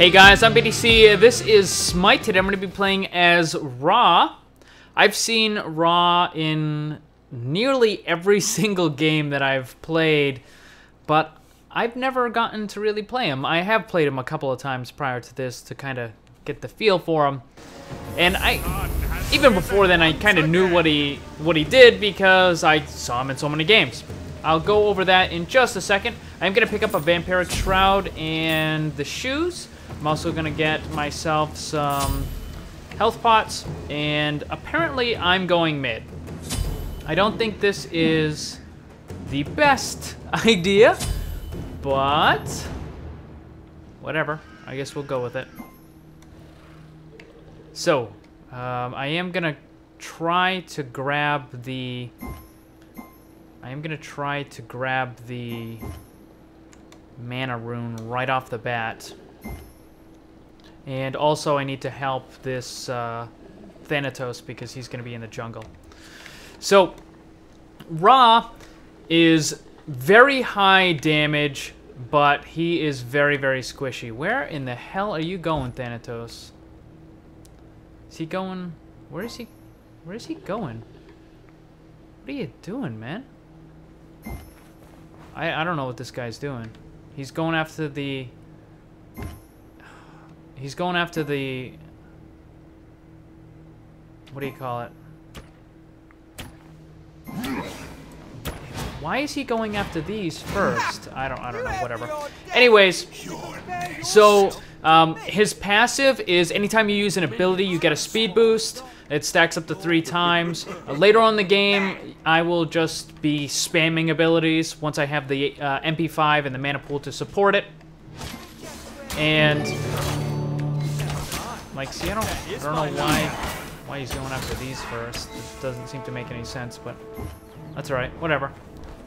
Hey guys, I'm BTC. This is Smite. Today I'm going to be playing as Ra. I've seen Ra in nearly every single game that I've played, but I've never gotten to really play him. I have played him a couple of times prior to this to kind of get the feel for him. And I, even before then, I kind of knew what he what he did because I saw him in so many games. I'll go over that in just a second. I'm gonna pick up a vampiric shroud and the shoes. I'm also gonna get myself some health pots, and apparently I'm going mid. I don't think this is the best idea, but whatever. I guess we'll go with it. So, um, I am gonna try to grab the... I am gonna try to grab the mana rune right off the bat. And also I need to help this uh, Thanatos because he's gonna be in the jungle. So, Ra is very high damage, but he is very, very squishy. Where in the hell are you going, Thanatos? Is he going... Where is he... Where is he going? What are you doing, man? I, I don't know what this guy's doing. He's going after the... He's going after the... What do you call it? Why is he going after these first? I don't I don't know, whatever. Anyways, so um, his passive is anytime you use an ability, you get a speed boost. It stacks up to three times. Uh, later on the game, I will just be spamming abilities once I have the uh, MP5 and the mana pool to support it. And like, see, I don't, I don't know why why he's going after these first. It doesn't seem to make any sense, but that's alright. Whatever.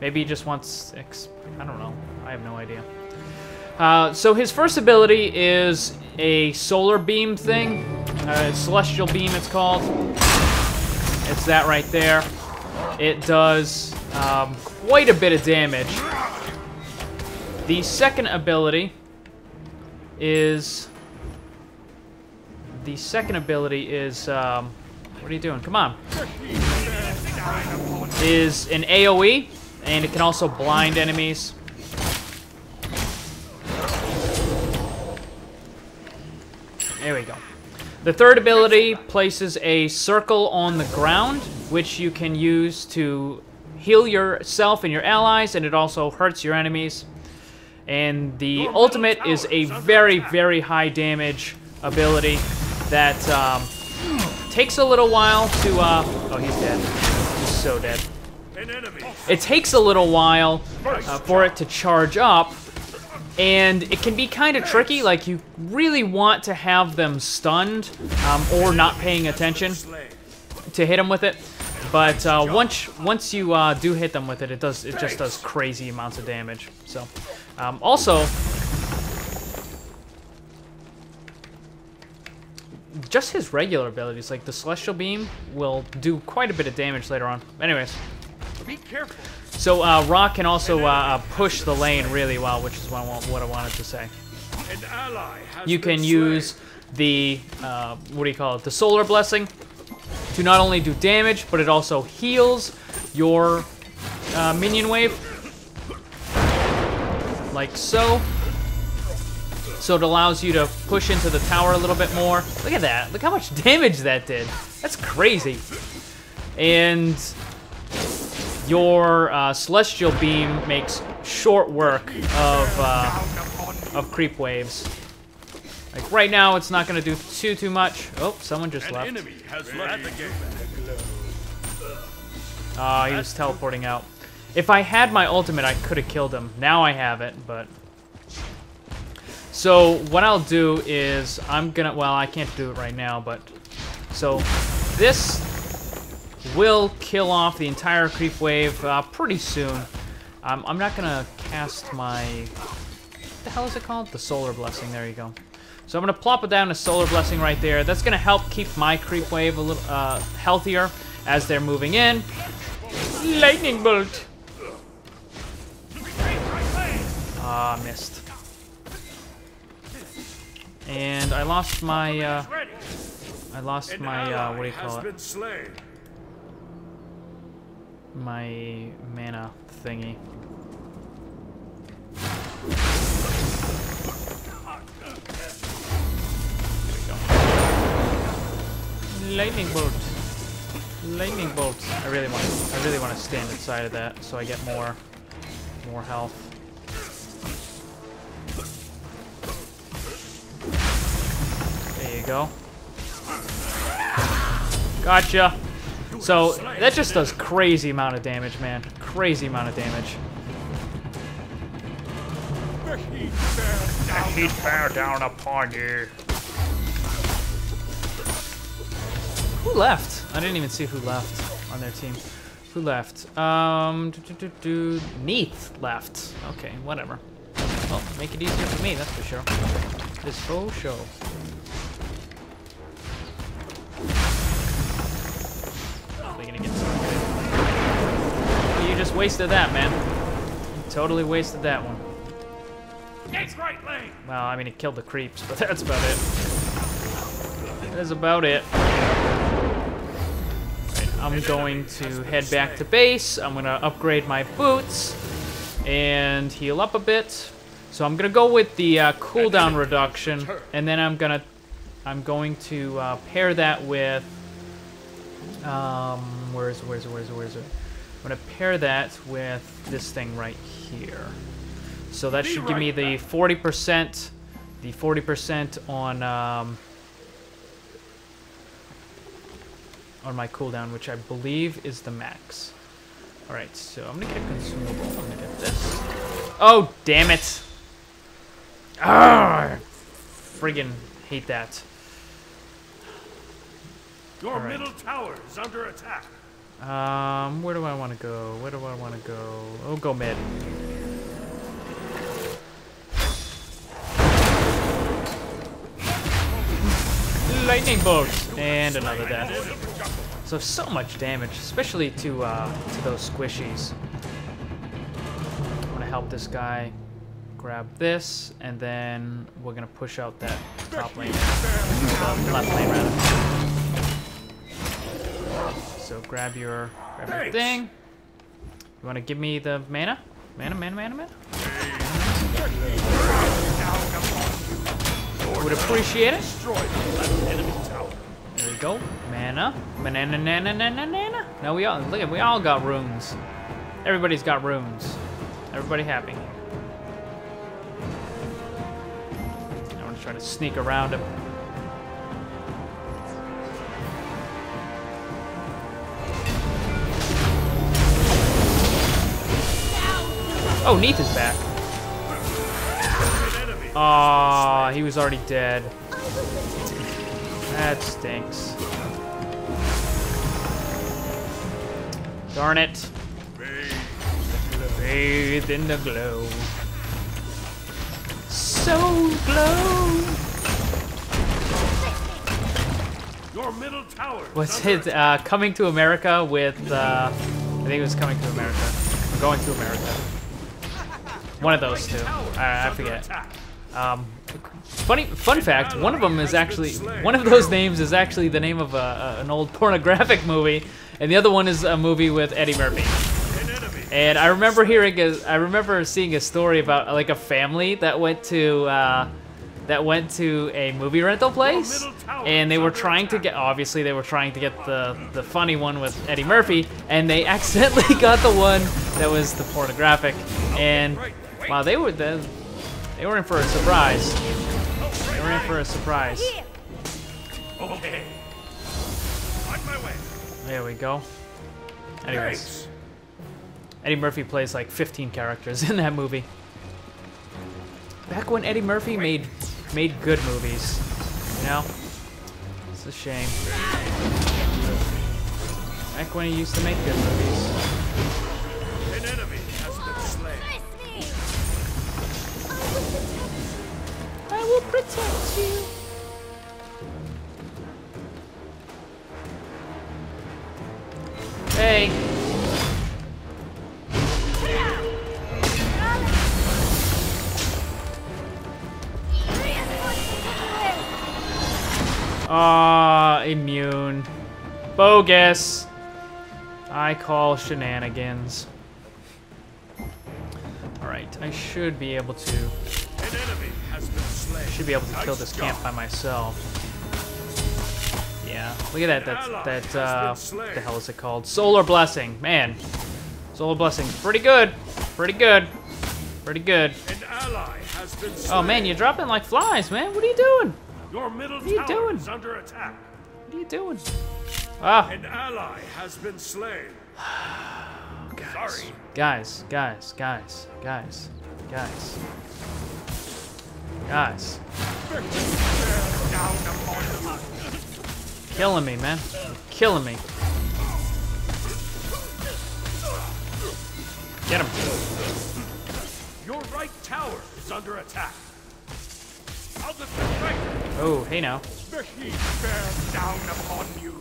Maybe he just wants... I don't know. I have no idea. Uh, so his first ability is a solar beam thing. Uh, celestial beam, it's called. It's that right there. It does um, quite a bit of damage. The second ability is... The second ability is... Um, what are you doing? Come on. Is an AoE. And it can also blind enemies. There we go. The third ability places a circle on the ground, which you can use to heal yourself and your allies, and it also hurts your enemies. And the ultimate is a very, very high damage ability that um, takes a little while to... Uh, oh, he's dead. He's so dead. It takes a little while uh, for it to charge up, and it can be kind of tricky. Like, you really want to have them stunned um, or not paying attention to hit them with it. But uh, once once you uh, do hit them with it, it does it just does crazy amounts of damage. So, um, also, just his regular abilities, like the Celestial Beam, will do quite a bit of damage later on. Anyways. Be careful. So uh, Rock can also uh, push the lane really well, which is what I, want, what I wanted to say. you can use the, uh, what do you call it, the Solar Blessing to not only do damage, but it also heals your uh, minion wave. Like so. So it allows you to push into the tower a little bit more. Look at that. Look how much damage that did. That's crazy. And your uh, Celestial Beam makes short work of, uh, of creep waves. Like, right now, it's not going to do too, too much. Oh, someone just left. Ah, he was teleporting out. If I had my ultimate, I could have killed him. Now I have it, but... So, what I'll do is, I'm gonna... Well, I can't do it right now, but... So, this will kill off the entire creep wave uh, pretty soon. Um, I'm not gonna cast my... What the hell is it called? The Solar Blessing, there you go. So I'm gonna plop it down a Solar Blessing right there. That's gonna help keep my creep wave a little uh, healthier as they're moving in. Lightning Bolt! Ah, missed. And I lost my, uh, I lost An my, uh, what do you call it? slain. My mana thingy. Lightning bolt. Lightning bolt. I really want. I really want to stand inside of that so I get more, more health. You go. Gotcha. So that just does crazy amount of damage, man. Crazy amount of damage. The heat bears down. Heat bear down upon you. Who left? I didn't even see who left on their team. Who left? Um, do, do, do, do. Neith left. Okay, whatever. Well, make it easier for me, that's for sure. This whole show. Probably gonna get some. Well, you just wasted that, man. You totally wasted that one. Gates right lane. Well, I mean, it killed the creeps, but that's about it. That is about it. Right, I'm going to head back to base. I'm going to upgrade my boots and heal up a bit. So I'm going to go with the uh, cooldown reduction, and then I'm going to I'm going to uh, pair that with um, where is it, where is it, where is it, where is it? I'm going to pair that with this thing right here. So that should give me the 40%, the 40% on um, on my cooldown, which I believe is the max. All right, so I'm gonna get a consumable. I'm gonna get this. Oh, damn it! Ah, friggin' hate that. Your right. middle tower is under attack. Um, where do I want to go? Where do I want to go? Oh, go mid. Lightning bolt and another death. So so much damage, especially to uh, to those squishies. I'm gonna help this guy grab this, and then we're gonna push out that top lane, uh, left lane rather. So grab your grab your thing. You want to give me the mana? Mana, mana, mana, mana? Would appreciate it. Destroy the left enemy tower. There we go. Mana. Banana, nana, nana, nana. No, we all look at we all got runes. Everybody's got runes. Everybody happy. I want to try to sneak around him. Oh, Neith is back. Ah, he was already dead. That stinks. Darn it. Bathe in the glow. So glow. Your middle tower. under it uh, Coming to America with, uh, I think it was Coming to America. Going to America. One of those two. I, I forget. Um, funny fun fact. One of them is actually one of those names is actually the name of a, a, an old pornographic movie, and the other one is a movie with Eddie Murphy. And I remember hearing a, I remember seeing a story about like a family that went to uh, that went to a movie rental place, and they were trying to get obviously they were trying to get the the funny one with Eddie Murphy, and they accidentally got the one that was the pornographic, and wow they were the they were in for a surprise. They were in for a surprise. Okay. On my way. There we go. Anyways. Thanks. Eddie Murphy plays like 15 characters in that movie. Back when Eddie Murphy made made good movies, you know? It's a shame. Back when he used to make good movies. Protect you. Hey. Ah, immune. Bogus. I call shenanigans. Alright, I should be able to An enemy has been slain. Should be able to kill this camp by myself. Yeah, look at that. That that uh, what the hell is it called? Solar blessing, man. Solar blessing, pretty good, pretty good, pretty good. An ally has been slain. Oh man, you're dropping like flies, man. What are you doing? Your middle are you tower doing? is under attack. What are you doing? Ah, An ally has been slain. guys, Sorry. guys, guys, guys, guys, guys, guys. Bear down upon them. Killing me, man. You're killing me. Get him. Your right tower is under attack. I'll defend right. Oh, hey now. The heat bear down upon you.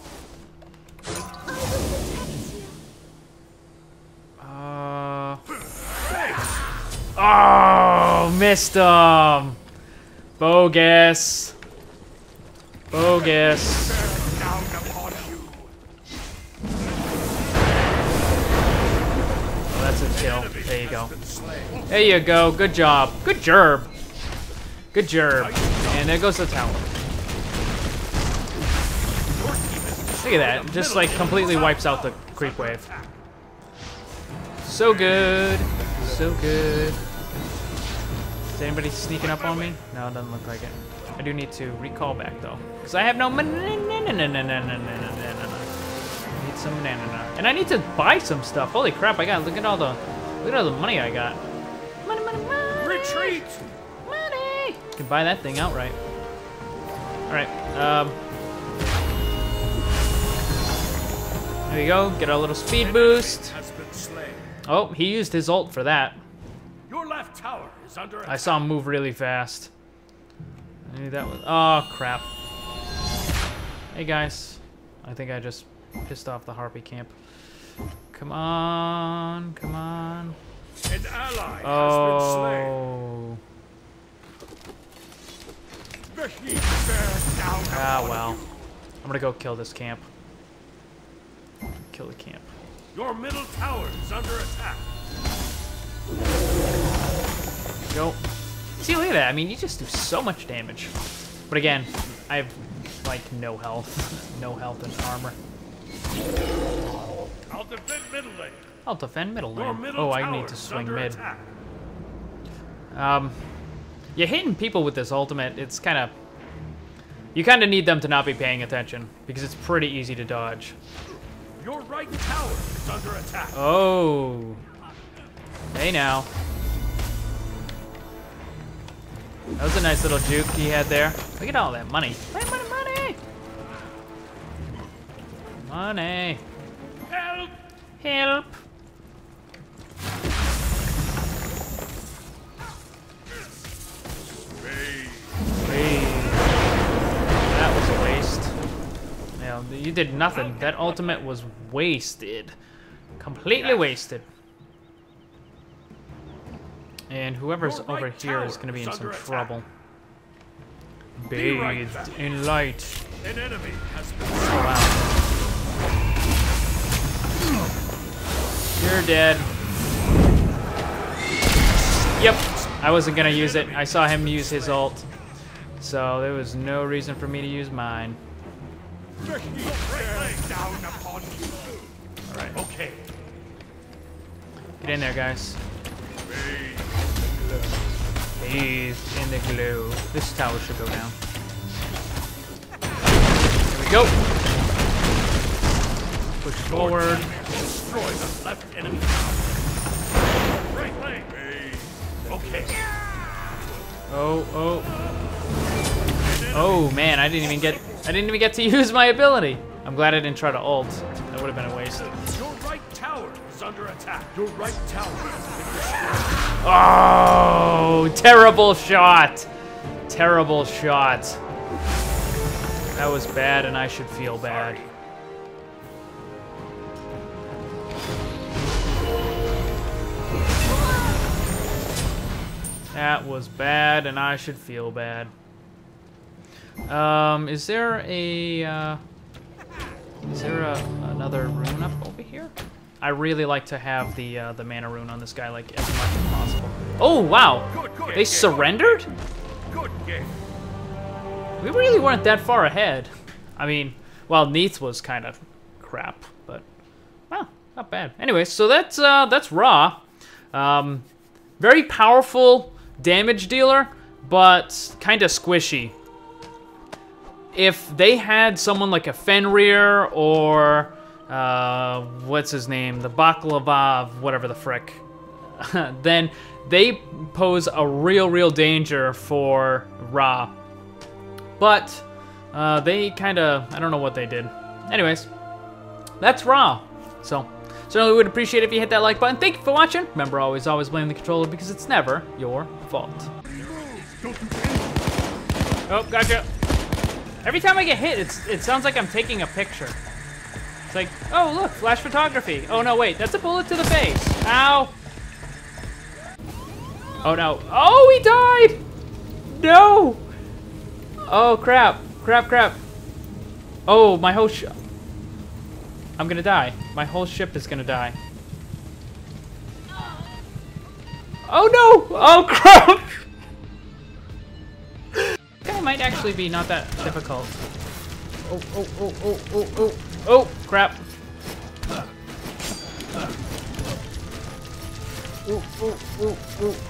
Uh. Oh, missed him. Bogus. Bogus. Oh, that's a kill. There you go. There you go. Good job. Good gerb. Good gerb. And there goes the tower. Look at that. Just like completely wipes out the creep wave. So good. So good. Is anybody sneaking up on me? No, it doesn't look like it. I do need to recall back though. Because I have no I need some banana. And I need to buy some stuff. Holy crap, I got look at all the look at all the money I got. Money, money, money. retreat. Money! Can buy that thing outright. Alright, um. There we go, get our little speed boost. has been slain. Oh, he used his ult for that. I saw him move really fast. Maybe that was. Oh, crap. Hey, guys. I think I just pissed off the Harpy camp. Come on, come on. An ally has been slain. Oh. The heat bear down Ah, well. I'm gonna go kill this camp. Kill the camp. Your middle tower is under attack. Go. See, look at that. I mean, you just do so much damage. But again, I have, like, no health. no health and armor. I'll defend middle lane. I'll defend middle lane. middle Oh, I need to swing mid. attack. Um, you're hitting people with this ultimate. It's kind of... You kind of need them to not be paying attention. Because it's pretty easy to dodge. Your right tower is under attack. Oh. Hey, now. That was a nice little juke he had there. Look at all that money. Money, money, money! Money. Help! Help. That was a waste. Yeah, you did nothing. That ultimate was wasted. Completely wasted. And whoever's right over here is going to be in some attack. trouble. Be right Bathed in light. An enemy has been Oh, wow. You're dead. Yep. I wasn't going to use it. I saw him use his ult. So there was no reason for me to use mine. The heat bear down upon you. Alright. Okay. Get in there, guys. Me. Bathed in the glue. This tower should go down. Here we go. Push forward. Destroy the left enemy tower. Right lane. Me. Okay. Oh, oh. Oh man, I didn't even get I didn't even get to use my ability. I'm glad I didn't try to ult. That would have been a waste. Your right tower is under attack. Your right tower has been destroyed. Oh, terrible shot. Terrible shot. That was bad and I should feel bad. That was bad and I should feel bad. Um, is there a, uh, is there a, another rune up? I really like to have the uh, the mana rune on this guy like as much as possible. Oh wow, Good, good. they surrendered? Good game. We really weren't that far ahead. I mean, well, Neith was kind of crap, but well, not bad. Anyway, so that's uh, that's Ra. Um, very powerful damage dealer, but kind of squishy. If they had someone like a Fenrir or uh, what's his name, the Baklava, whatever the frick, then they pose a real, real danger for Ra. But uh, they kind of, I don't know what they did. Anyways, that's Ra. So, certainly would appreciate if you hit that like button. Thank you for watching. Remember, always, always blame the controller because it's never your fault. Oh, gotcha. Every time I get hit, it's it sounds like I'm taking a picture. It's like, oh look, flash photography. Oh no, wait, that's a bullet to the face. Ow. Oh no. Oh, he died. No. Oh crap, crap, crap. Oh, my whole sh- I'm gonna die. My whole ship is gonna die. Oh no! Oh crap! Guy might actually be not that difficult. Oh, oh, oh, oh, oh, oh, oh, crap. Oh, oh, oh, oh.